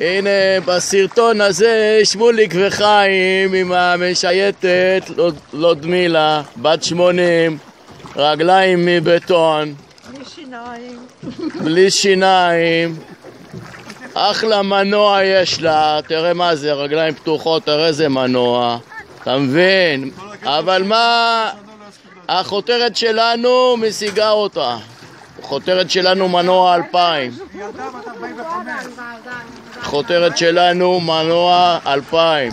הנה בסרטון הזה שמוליק וחיים עם המשייטת לודמילה, בת 80, רגליים מבטון, בלי שיניים. בלי שיניים, אחלה מנוע יש לה, תראה מה זה, רגליים פתוחות, תראה איזה מנוע, אתה מבין? אבל מה, החותרת שלנו משיגה אותה, החותרת שלנו מנוע 2000 חותרת שלנו מנוע 2000